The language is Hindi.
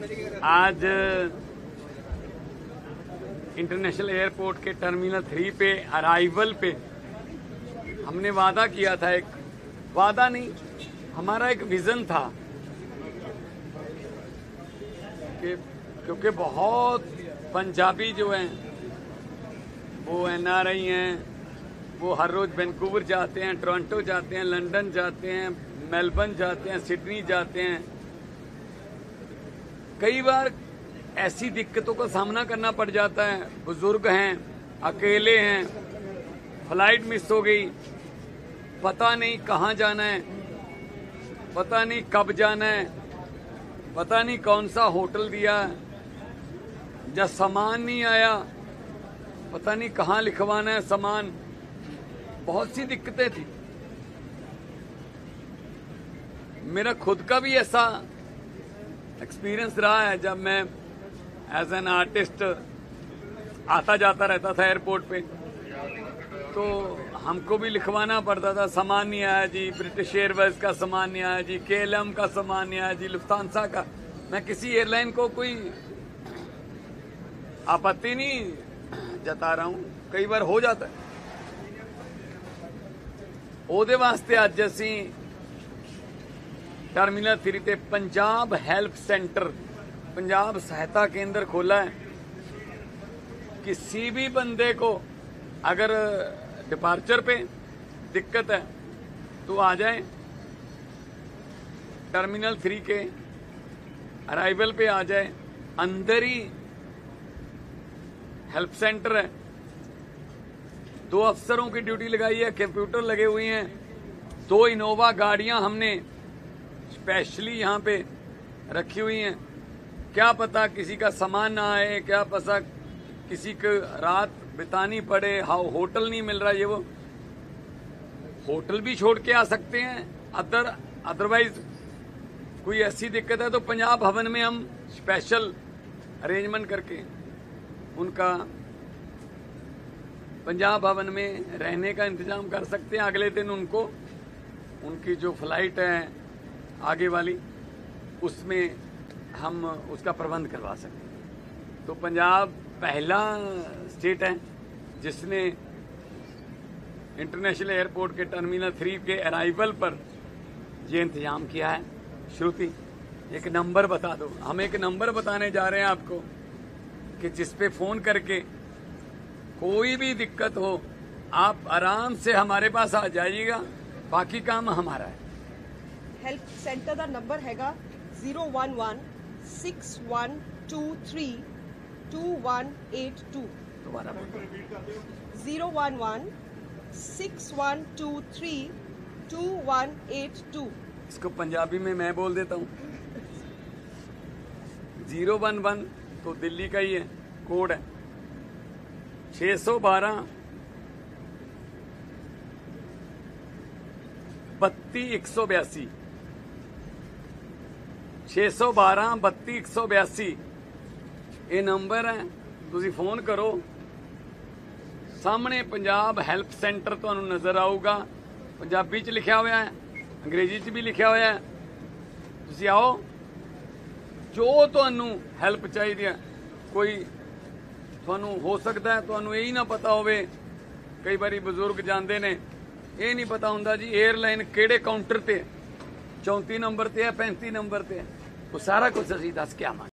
आज इंटरनेशनल एयरपोर्ट के टर्मिनल थ्री पे अराइवल पे, हमने वादा किया था एक। वादा नहीं, हमारा एक विजन था कि, क्योंकि बहुत पंजाबी जो हैं, वो एनआरआई हैं, वो हर रोज वैंकूवर जाते हैं टोरंटो जाते हैं लंदन जाते हैं मेलबर्न जाते हैं सिडनी जाते हैं। कई बार ऐसी दिक्कतों का सामना करना पड़ जाता है। बुज़ुर्ग हैं, अकेले हैं, फ़्लाइट मिस हो गई, पता नहीं कहाँ जाना है, पता नहीं कब जाना है, पता नहीं कौन सा होटल दिया या सामान नहीं आया, पता नहीं कहाँ लिखवाना है सामान। बहुत सी दिक्कतें थी। मेरा खुद का भी ऐसा एक्सपीरियंस रहा है जब मैं एज एन आर्टिस्ट आता जाता रहता था एयरपोर्ट पे तो हमको भी लिखवाना पड़ता था सामान नहीं आया जी ब्रिटिश एयरवेज का सामान नहीं आया जी के का सामान नहीं आया जी लुफ्तानसा का मैं किसी एयरलाइन को कोई आपत्ति नहीं जता रहा हूं कई बार हो जाता है ਉਹਦੇ ਵਾਸਤੇ ਅੱਜ ਅਸੀਂ टर्मिनल थ्री ते पंजाब हेल्प सेंटर, पंजाब सहायता केंद्र खोला है। किसी भी बंदे को अगर डिपार्चर पे दिक्कत है तो आ जाए। टर्मिनल थ्री के अराइवल पे आ जाए। अंदर ही हेल्प सेंटर है। दो अफसरों की ड्यूटी लगाई है, कंप्यूटर लगे हुए हैं। दो इनोवा गाड़ियाँ हमने स्पेशली यहाँ पे रखी हुई हैं। क्या पता किसी का सामान ना आए, क्या पता किसी को रात बितानी पड़े, हाउ होटल नहीं मिल रहा ये वो। होटल भी छोड़ के आ सकते हैं, अदर अदरवाइज़ कोई ऐसी दिक्कत है तो पंजाब भवन में हम स्पेशल अरेंजमेंट करके उनका पंजाब भवन में रहने का इंतज़ाम कर सकते हैं। अगले दिन उनको, उनकी जो फ़्लाइट है आगे वाली, उसमें हम उसका प्रबंध करवा सकते हैं। तो पंजाब पहला स्टेट है, जिसने इंटरनेशनल एयरपोर्ट के टर्मिनल थ्री के अराइवल पर ये इंतज़ाम किया है। श्रुति, एक नंबर बता दो। हम एक नंबर बताने जा रहे हैं आपको कि जिस पे फ़ोन करके कोई भी दिक्कत हो, आप आराम से हमारे पास आ जाइएगा। बाकी काम हमारा है। ਹੈਲਪ ਸੈਂਟਰ ਦਾ ਨੰਬਰ ਹੈਗਾ 01161232182 दोबारा बोलो 01161232182 इसको पंजाबी में मैं बोल देता हूँ जीरो वन वन तो दिल्ली का ही है कोड है छह सौ बारह बत्ती एक सौ बयासी 612 32182 ਇਹ ਨੰਬਰ ਹੈ, ਤੁਸੀਂ ਫੋਨ ਕਰੋ। ਸਾਹਮਣੇ ਪੰਜਾਬ ਹੈਲਪ ਸੈਂਟਰ ਤੁਹਾਨੂੰ ਨਜ਼ਰ ਆਊਗਾ। ਪੰਜਾਬੀ 'ਚ ਲਿਖਿਆ ਹੋਇਆ ਹੈ, ਅੰਗਰੇਜ਼ੀ 'ਚ ਵੀ ਲਿਖਿਆ ਹੋਇਆ ਹੈ। ਤੁਸੀਂ ਆਓ। ਜੋ ਤੁਹਾਨੂੰ ਹੈਲਪ ਚਾਹੀਦੀ ਹੈ, ਕੋਈ ਤੁਹਾਨੂੰ ਹੋ ਸਕਦਾ ਹੈ, ਤੁਹਾਨੂੰ ਇਹ ਹੀ ਨਾ ਪਤਾ ਹੋਵੇ। ਕਈ ਵਾਰੀ ਬਜ਼ੁਰਗ ਜਾਂਦੇ ਨੇ। ਇਹ ਨਹੀਂ ਪਤਾ ਹੁੰਦਾ ਜੀ 에ਅਰਲਾਈਨ ਕਿਹੜੇ ਕਾਊਂਟਰ ਤੇ 34 ਨੰਬਰ ਤੇ ਹੈ 35 ਨੰਬਰ ਤੇ ਹੈ। ਉਹ ਸਾਰਾ ਕੁਝ ਅਸੀਂ ਦੱਸ ਕੇ ਆਵਾਂਗੇ